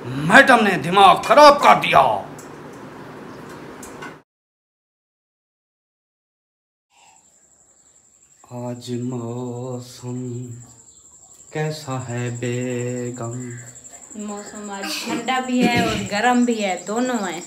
Madam ने दिमाग खराब कर दिया। आज मौसम कैसा है बेगम? मौसम आज ठंडा भी है और गर्म भी है दोनों है।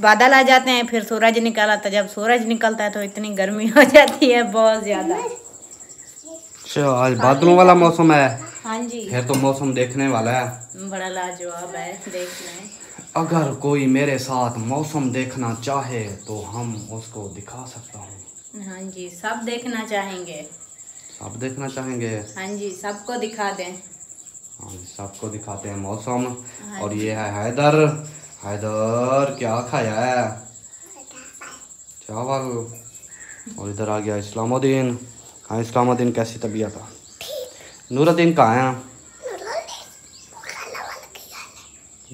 बादल आ जाते हैं फिर सूरज निकल आता है। जब सूरज निकलता है तो इतनी गर्मी हो जाती है बहुत ज़्यादा। अच्छा आज बादलों वाला मौसम है। हाँ जी। फिर तो मौसम देखने वाला है। बड़ा लाजवाब है देख लें अगर कोई मेरे साथ मौसम देखना चाहे तो हम उसको दिखा सकता हूँ। हाँ जी सब देखना चाहेंगे। सब देखना चाहेंगे? हाँ जी सबको दिखा दें। हाँ जी, सबको दिखाते हैं मौसम। हाँ और ये है हैदर। हैदर क्या खाया है? चावल। और इधर आ गया इस्लामुद्दीन। हाँ इस्लामुद्दीन कैसी तबीयत है? नूरुद्दीन कहाँ है?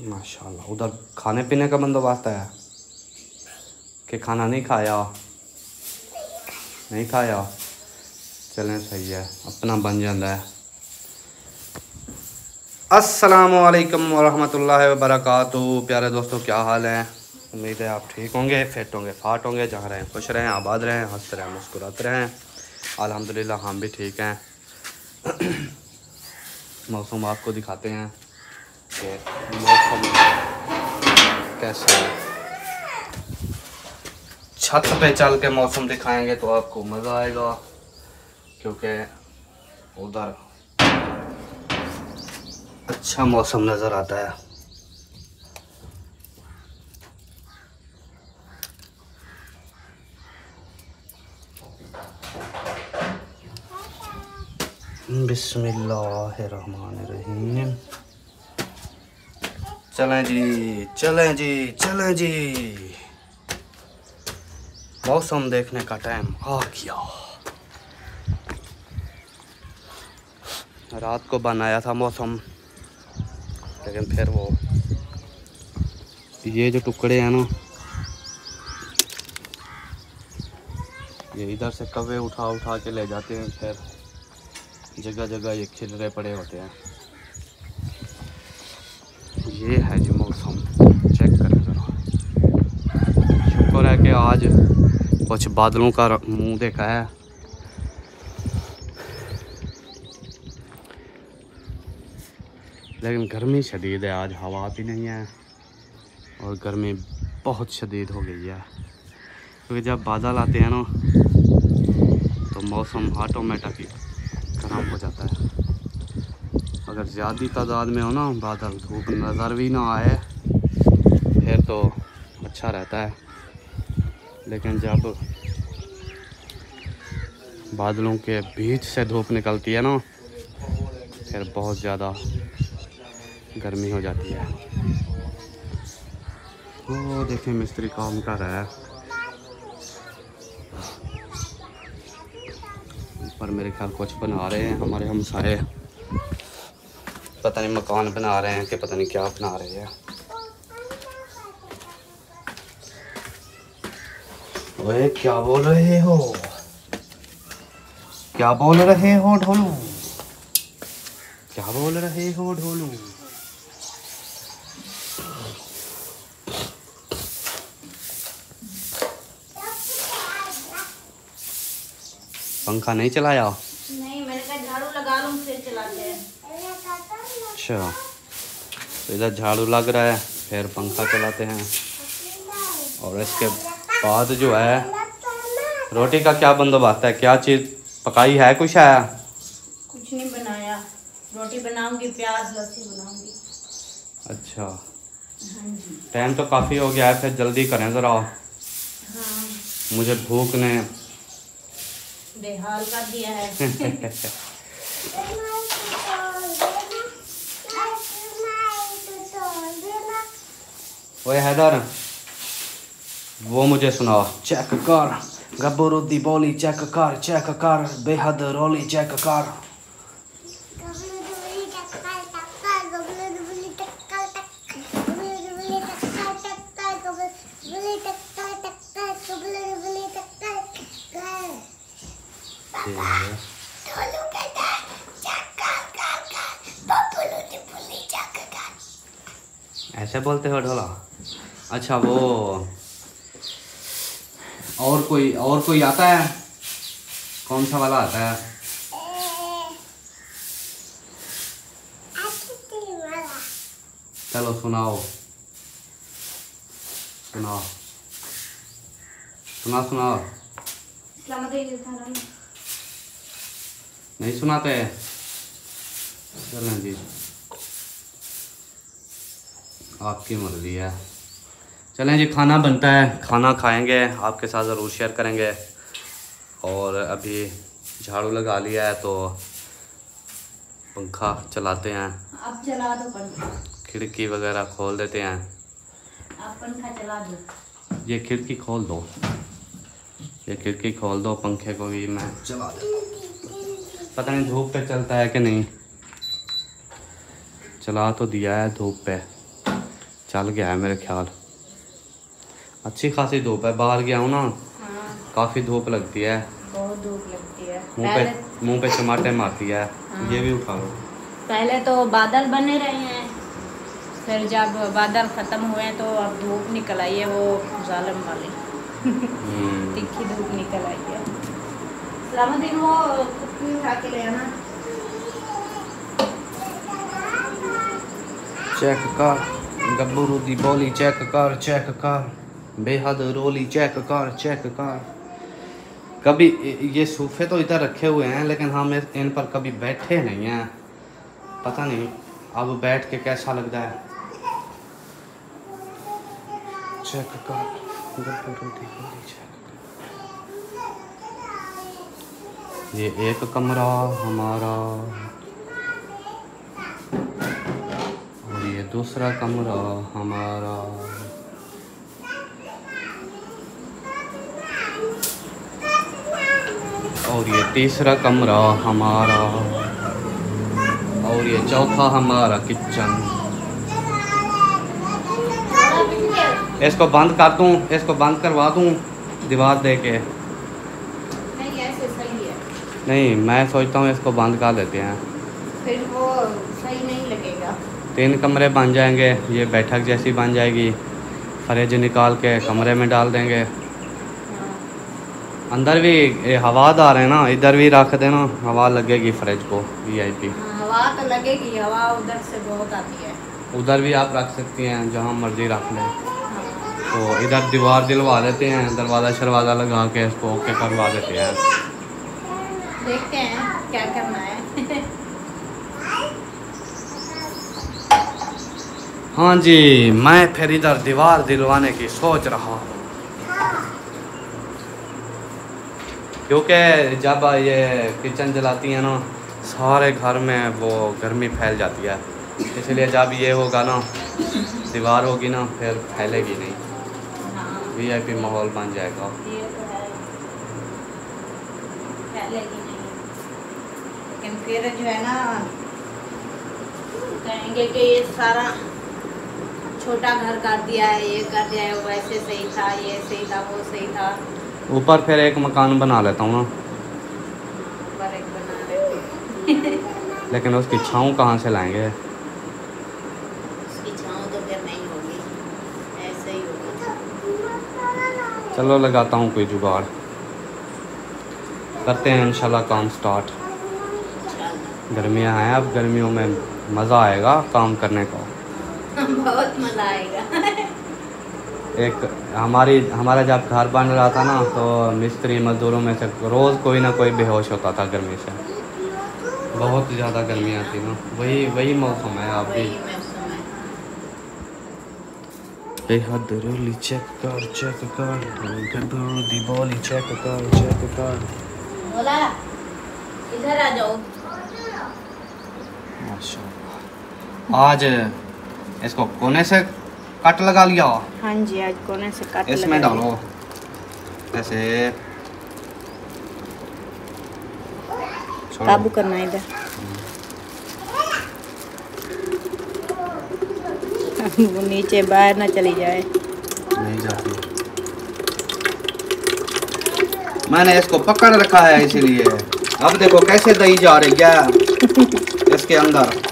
माशाल्लाह, उधर खाने पीने का बंदोबस्त है। कि खाना नहीं खाया? नहीं खाया? चलें, सही है, अपना बन जाता है। असलकम वरहमतुल्लाहि वबरकातुहू। प्यारे दोस्तों, क्या हाल है? उम्मीद है आप ठीक होंगे, फिट होंगे, फाट होंगे जहाँ रहें खुश रहें, आबाद रहें हँसते रहें, मुस्कुराते रहें। अल्हम्दुलिल्लाह, हम भी ठीक हैं। मौसम आपको दिखाते हैं। कैसा है? छत पे चल के मौसम दिखाएँगे तो आपको मज़ा आएगा, क्योंकि उधर अच्छा मौसम नज़र आता है। बिस्मिल्लाहिर्रहमानिर्रहीम। चलें जी चलें जी चलें जी। मौसम देखने का टाइम आ गया। रात को बनाया था मौसम, लेकिन फिर वो ये जो टुकड़े हैं ना, ये इधर से कवे उठा उठा के ले जाते हैं, फिर जगह जगह ये खिलरे पड़े होते हैं। ये है जी मौसम। चेक करें ज़रा। शुक्र है कि आज कुछ बादलों का मुँह देखा है। लेकिन गर्मी शदीद है, आज हवा भी नहीं है और गर्मी बहुत शदीद हो गई है। क्योंकि जब बादल आते हैं ना तो मौसम ऑटोमेटिक ख़राब हो जाता है। अगर ज़्यादा तादाद में हो ना, बादल धूप नज़र भी ना आए, फिर तो अच्छा रहता है। लेकिन जब बादलों के बीच से धूप निकलती है ना, फिर बहुत ज़्यादा गर्मी हो जाती है। वो देखें मिस्त्री काम कर रहा है। पर मेरे ख्याल कुछ बना रहे हैं, हमारे हमसाए पता नहीं मकान बना रहे हैं कि पता नहीं क्या बना रहे हैं। ओए, क्या बोल रहे हो? क्या बोल रहे हो, ढोलू? क्या बोल रहे हो, ढोलू? पंखा नहीं चलाया? नहीं, मैंने कहा झाड़ू लगा लूँ, फिर चलाते अच्छा। तो इधर झाड़ू लग रहा है फिर पंखा चलाते हैं। और इसके बाद जो है रोटी का क्या बंदोबस्त है? क्या चीज़ पकाई है कुछ है? कुछ नहीं बनाया। रोटी बनाऊँगी प्याज लस्सी बनाऊँगी। अच्छा। हाँ टाइम तो काफ़ी हो गया है फिर जल्दी करें ज़रा। हाँ। मुझे भूख ने बेहाल कर दिया है। ओए हैदर वो मुझे सुनाओ। चेक कर गब्बरू दी बोली चेक कर चेक कर बेहद रोली चेक कर। ऐसे बोलते हो ढोला? अच्छा वो और कोई और कोई आता है? कौन सा वाला आता है? चलो, सुनाओ। सुनाओ। सुना सुनाओ। नहीं सुनाते? चलें जी। आपकी मर्ज़ी है। चलें जी खाना बनता है। खाना खाएँगे आपके साथ ज़रूर शेयर करेंगे। और अभी झाड़ू लगा लिया है तो पंखा चलाते हैं। अब चला दो पंखा। खिड़की वगैरह खोल देते हैं। आप पंखा चला दो। ये खिड़की खोल दो। ये खिड़की खोल दो पंखे को भी मैं। चला देता पता नहीं धूप पे चलता है कि नहीं। चला तो दिया है धूप पे। चल गया है मेरे ख्याल। अच्छी खासी धूप है बाहर गया हूँ ना। हाँ। काफ़ी धूप लगती है। बहुत धूप लगती है। मुँह पे मुँह पे टमाटे मारती है। हाँ। ये भी उठा लो। पहले तो बादल बने रहे हैं फिर जब बादल खत्म हुए तो अब धूप निकल आई है वो जालम वाली। हम्म, तिखी धूप निकल आई है। वो उठा के ले आना। चेक कर। गब्बरू दी बोली चेक कर चेक कर। बेहद रोली, चेक कर चेक कर। कभी ये सोफे तो इधर रखे हुए हैं, लेकिन हम इन पर कभी बैठे नहीं हैं। पता नहीं, अब बैठ के कैसा लगता है। चेक कर कर। ये एक कमरा हमारा, और ये दूसरा कमरा हमारा। और ये तीसरा कमरा हमारा। और ये चौथा हमारा किचन। इसको बंद कर दूँ इसको बंद करवा दूँ दीवार दे के? नहीं है। नहीं मैं सोचता हूँ इसको बंद कर देते हैं। फिर वो सही नहीं लगेगा। तीन कमरे बन जाएँगे ये बैठक जैसी बन जाएगी। फ्रिज निकाल के कमरे में डाल देंगे। अंदर भी ये हवादार है ना इधर भी रख देना हवा लगेगी फ्रिज को वीआईपी हाँ, हवा तो लगेगी हवा उधर से बहुत आती है। उधर भी आप रख सकती हैं जहाँ मर्ज़ी रख लें। हाँ। तो इधर दीवार दिलवा देते हैं दरवाज़ा शरवाज़ा लगा के इसको ओके करवा देते हैं। देखते हैं क्या करना है। हाँ जी मैं फिर इधर दीवार दिलवाने की सोच रहा हूँ। क्योंकि जब ये किचन जलाती है ना, सारे घर में वो गर्मी फैल जाती है। इसलिए जब ये होगा ना, दीवार होगी ना, फिर फैलेगी नहीं। हाँ वीआईपी माहौल बन जाएगा। तो फिर जो है ना, कहेंगे कि ये सारा छोटा घर कर दिया है, ये कर दिया है वो ऐसे सही था, ये सही था, वो सही था। ऊपर फिर एक मकान बना लेता हूँ ना। लेकिन उसकी छाँव कहाँ से लाएँगे? तो चलो लगाता हूँ कोई जुगाड़। करते हैं इंशाल्लाह काम स्टार्ट गर्मियाँ हैं अब गर्मियों में मज़ा आएगा काम करने का। बहुत मज़ा आएगा। एक हमारी हमारा जब घर बन रहा था ना तो मिस्त्री मज़दूरों में से रोज़ कोई ना कोई बेहोश होता था गर्मी से। बहुत ज़्यादा गर्मी आती ना। वही वही मौसम है आप भी। बेहद रोली चेक कर चेक कर। दीवाली चेक कर चेक कर। इधर आ जाओ। आज इसको कोने से कट लगा लिया हाँ जी आज कोने से काट इसमें डालो ऐसे काबू करना इधर वो नीचे बाहर ना चली जाए नहीं जाती मैंने इसको पकड़ रखा है इसीलिए अब देखो कैसे दही जा रही है इसके अंदर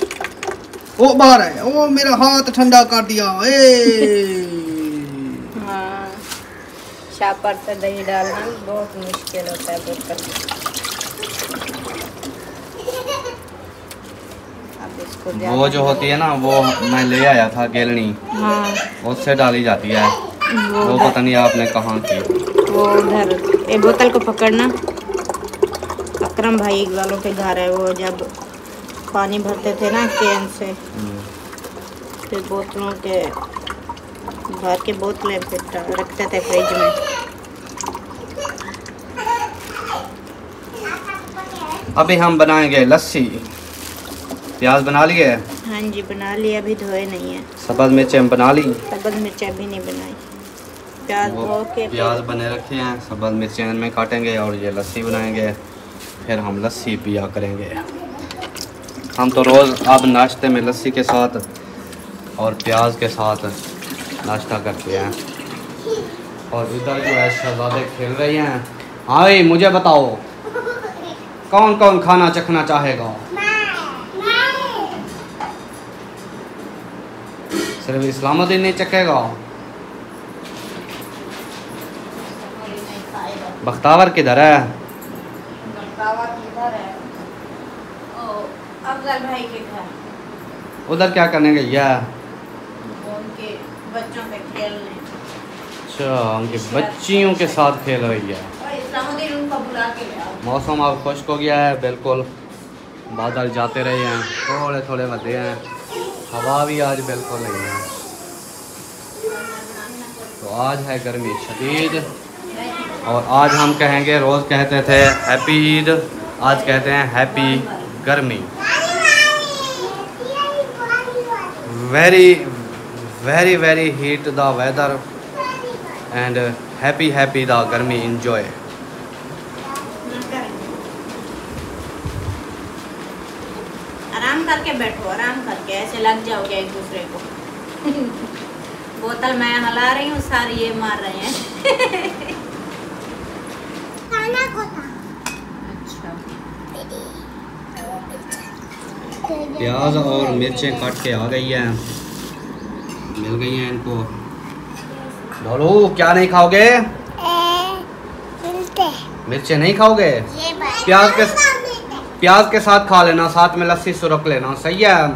ओ बाहर है। ओ मेरा हाथ ठंडा कर दिया। ए। हाँ। शापर से दही डालना बहुत मुश्किल होता है बोतल में। वो जो होती है ना वो मैं ले आया था गेलनी। हाँ। उससे डाली जाती है। वो वो पता नहीं आपने कहाँ की। वो उधर ये बोतल को पकड़ना। अकरम भाई वालों के घर है वो जब पानी भरते थे ना कैन से। हम्म, फिर बोतलों के भर के बोतलें फिर रखते थे फ्रिज में। अभी हम बनाएँगे लस्सी। प्याज बना लिए? हाँ जी बना लिए अभी धोए नहीं है। सब्ज मिर्चें बना ली? सब्ज मिर्चा भी नहीं बनाई। प्याज धो के प्याज बने रखे हैं सब्ज मिर्चें में काटेंगे और ये लस्सी बनाएँगे। फिर हम लस्सी पिया करेंगे। हम तो रोज़ अब नाश्ते में लस्सी के साथ और प्याज के साथ नाश्ता करते हैं। और इधर जो है शहजादे खेल रही हैं। हाँ भाई, मुझे बताओ कौन कौन खाना चखना चाहेगा? सिर्फ़ इस्लामुद्दीन नहीं चखेगा? बख्तावर किधर है? अफजल भाई के घर। उधर क्या करने गई है उनके बच्चों से खेलने। अच्छा उनकी बच्चियों के साथ खेल रही है। के मौसम अब खुश्क हो गया है बिल्कुल। बादल जाते रहे हैं थोड़े थोड़े बदे हैं। हवा भी आज बिल्कुल नहीं है। तो आज है गर्मी शदीद। और आज हम कहेंगे रोज़ कहते थे हैप्पी ईद। आज कहते हैं हैप्पी गर्मी। Very very very heat the weather and happy happy the गर्मी इंजॉय आराम करके बैठो आराम करके ऐसे लग जाओगे एक दूसरे को। बोतल मैं हला रही हूँ सारी ये मार रहे हैं। अच्छा प्याज और मिर्चें काट के आ गई हैं। मिल गई हैं इनको। ढोलू क्या नहीं खाओगे? मिर्चें नहीं खाओगे? प्याज के प्याज के साथ खा लेना साथ में लस्सी सुरख लेना सही है?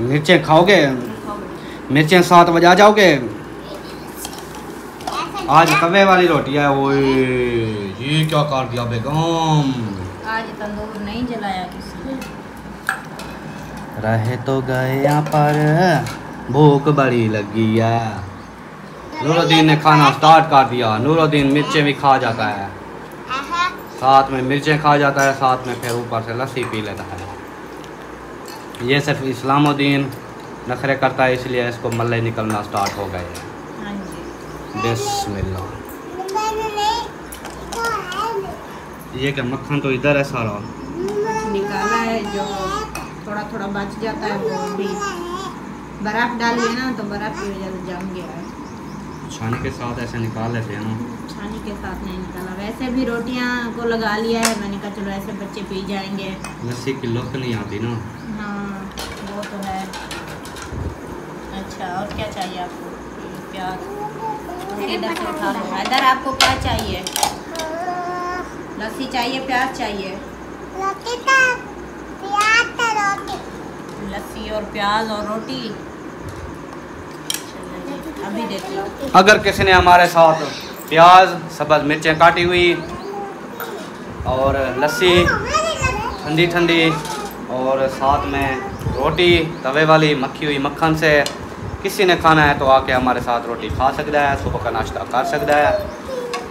मिर्चें खाओगे? मिर्चें साथ बजा जाओगे? आज तवे वाली रोटी है वो ये क्या कर दिया बेगम? आज तंदूर नहीं जलाया किसी ने। रहे तो गए यहाँ पर भूख बड़ी लगी है। नूरुद्दीन ने खाना स्टार्ट कर दिया। नूरुद्दीन मिर्चें भी खा जाता है। साथ में मिर्चें खा जाता है साथ में फिर ऊपर से लस्सी पी लेता है। ये सिर्फ़ इस्लामुद्दीन नखरे करता है इसलिए इसको मल्ले निकलना स्टार्ट हो गए हैं। बिस्मिल्लाह। ये क्या मक्खन तो इधर है सारा? निकाला है जो थोड़ा थोड़ा बच जाता है वो भी। बर्फ़ डाली है ना तो बर्फ़ की वजह से जम गया है। छानी के साथ ऐसे निकाल लेते हैं ना। छानी के साथ नहीं निकाला। वैसे भी रोटियाँ को लगा लिया है मैंने कहा चलो ऐसे बच्चे पी जाएँगे। लस्सी की लुक नहीं आती ना। हाँ वो तो है। अच्छा और क्या चाहिए आपको? प्याज। इधर से उठा लो इधर आपको क्या चाहिए? लस्सी चाहिए प्याज चाहिए? लस्सी और प्याज और रोटी? अभी देख लो। अगर किसी ने हमारे साथ प्याज सब्ज मिर्चें काटी हुई और लस्सी ठंडी ठंडी और साथ में रोटी तवे वाली मक्खी हुई मक्खन से किसी ने खाना है तो आके हमारे साथ रोटी खा सकता है सुबह का नाश्ता कर सकता है।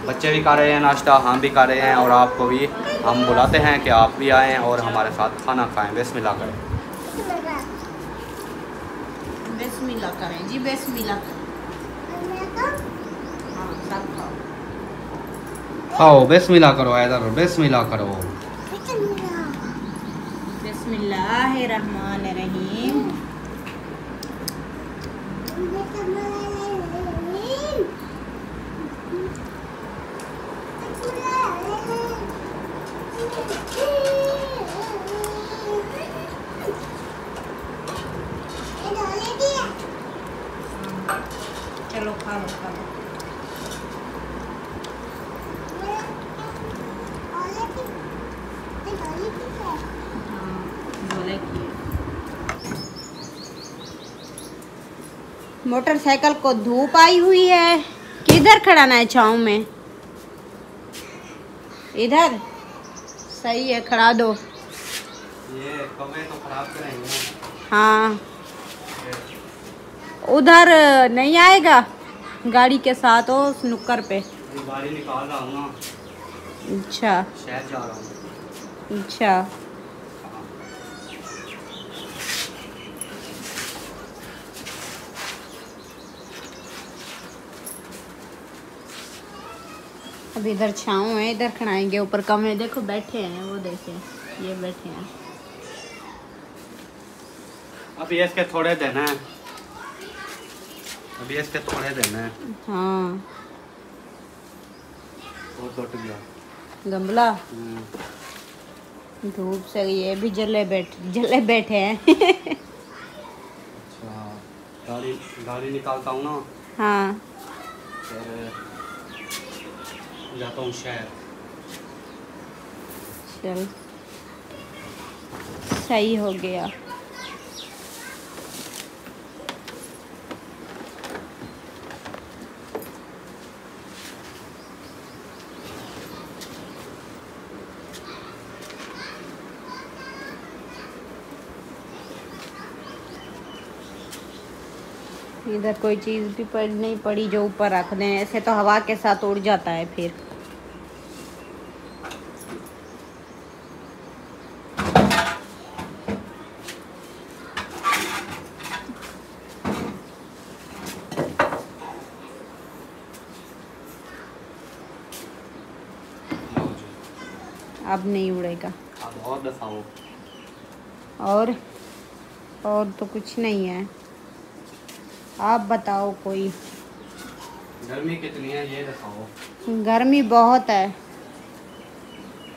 बच्चे भी कर रहे हैं नाश्ता हम भी कर रहे हैं और आपको भी हम बुलाते हैं कि आप भी आएँ और हमारे साथ खाना खाएँ। बिस्मिल्लाह करें। बेसमिल्ला करें। जी बेसमिल्ला करें। हाँ खाओ। बिस्मिल्लाह करो इधर बिस्मिल्लाह करो। बिस्मिल्लाहिर्रहमानिर्रहीम। चलो मोटरसाइकिल को धूप आई हुई है। किधर खड़ाना है छाँव में? इधर? सही है खड़ा दो। ये कमरे तो खराब करेंगे हाँ। उधर नहीं आएगा? गाड़ी के साथ हो उस नुक्कर पे गाड़ी निकाल रहा हूँ अच्छा। शहर जा रहा हूँ। अच्छा। अब इधर छाँव है इधर खड़ाएँगे ऊपर कमरे देखो बैठे हैं वो देखे ये बैठे हैं। अब ये इसके थोड़े दिन है। अभी इसके थोड़े दिन है। हाँ। वो टूट गया। गमला हम्म, धूप से ये भी जले बैठ जले बैठे हैं। अच्छा गाड़ी गाड़ी निकालता हूँ ना हाँ। फिर जाता हूँ शहर। चल। सही हो गया। इधर कोई चीज़ भी पड़ नहीं पड़ी जो ऊपर रख दें ऐसे तो हवा के साथ उड़ जाता है फिर। अब नहीं उड़ेगा। अब और और और तो कुछ नहीं है। आप बताओ कोई। गर्मी कितनी है ये दिखाओ। गर्मी बहुत है।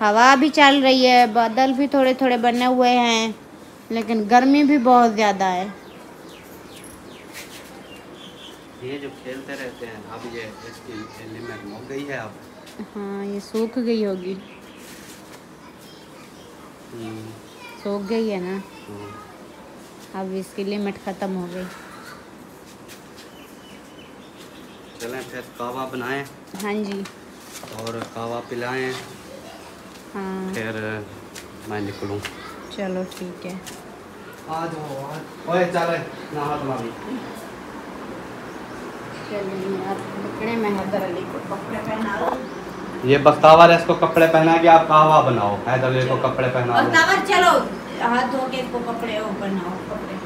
हवा भी चल रही है बादल भी थोड़े थोड़े बने हुए हैं लेकिन गर्मी भी बहुत ज़्यादा है। ये जो खेलते रहते हैं अब ये इसकी लिमिट हो गई है अब। हाँ ये सूख गई होगी। हम्म, सूख गई है ना? हम्म। अब इसकी लिमिट ख़त्म हो गई। चलें फिर कावा बनाएँ। हाँ जी। और कावा पिलाएँ। हाँ। फिर मैं निकलूं। चलो ठीक है। आ जाओ ओए चल नहा तुम्हारी चलिए में हैदर अली को कपड़े पहना ये बख्तावर है इसको कपड़े पहना के आप कावा बनाओ। हैदर अली को कपड़े पहना दो बख्तावर चलो हाथ धो के इसको कपड़े बनाओ कपड़े।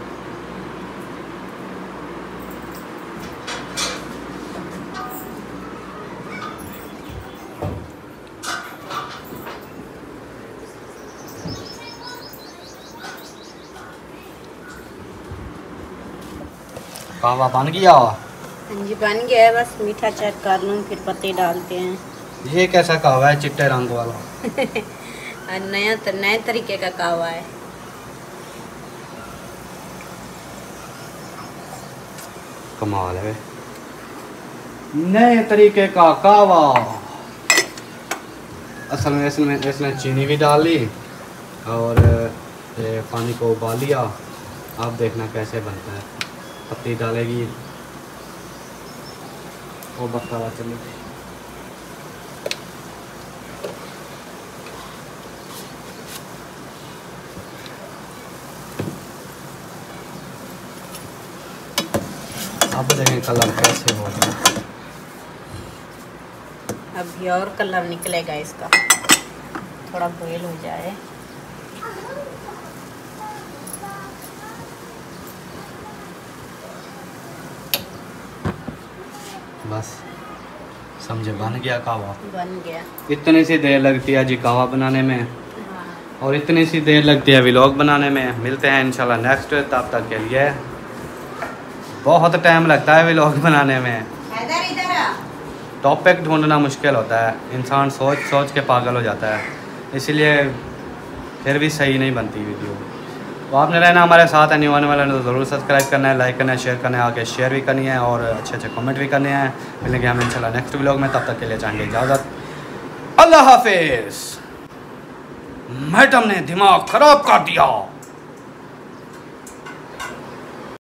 कावा बन गया। हाँ जी बन गया है बस मीठा चेक कर लूँ फिर पत्ते डालते हैं। ये कैसा कावा है चिट्टे रंग वाला? और नया तो नए तरीके का कहवा है। कमाल है। नए तरीके का कावा। असल में इसमें इसमें चीनी भी डाल ली और पानी को उबाल लिया। आप देखना कैसे बनता है। पत्ती डालेगी वो बख्तावा चलेगी अब देखें कलर कैसे हो रहा है अभी और कलर निकलेगा इसका। थोड़ा बॉयल हो जाए। बस। समझे बन गया कावा। बन गया। इतनी सी देर लगती है जी कावा बनाने में। हाँ। और इतनी सी देर लगती है व्लॉग बनाने में। मिलते हैं इंशाल्लाह नेक्स्ट तब तक के लिए। बहुत टाइम लगता है व्लॉग बनाने में। टॉपिक ढूंढना मुश्किल होता है। इंसान सोच सोच के पागल हो जाता है। इसलिए फिर भी सही नहीं बनती वीडियो तो आपने रहना हमारे साथ है न्यू आने वाले तो ज़रूर सब्सक्राइब करना है लाइक करना है शेयर करना है, आगे शेयर भी करनी है, और अच्छे अच्छे कमेंट भी करने हैं। मिलेंगे हम इंशाल्लाह नेक्स्ट व्लॉग में, तब तक के लिए चाहेंगे इजाज़त। अल्लाह हाफिज़। मैडम ने दिमाग ख़राब कर दिया।